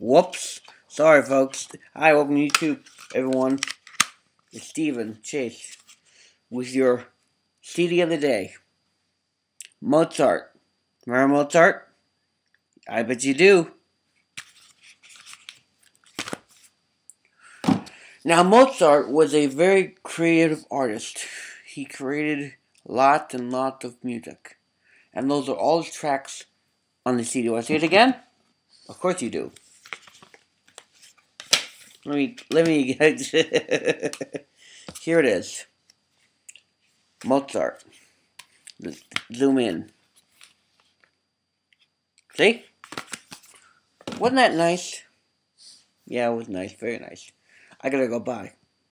Whoops. Sorry, folks. Hi, welcome to YouTube, everyone. It's Stephen Chase with your CD of the day. Mozart. Remember Mozart? I bet you do. Now, Mozart was a very creative artist. He created lots and lots of music. And those are all his tracks on the CD. Want to see it again? Of course you do. Let me, let me, here it is. Mozart. Let's Zoom in. See? Wasn't that nice? Yeah, it was nice. Very nice. I gotta go buy.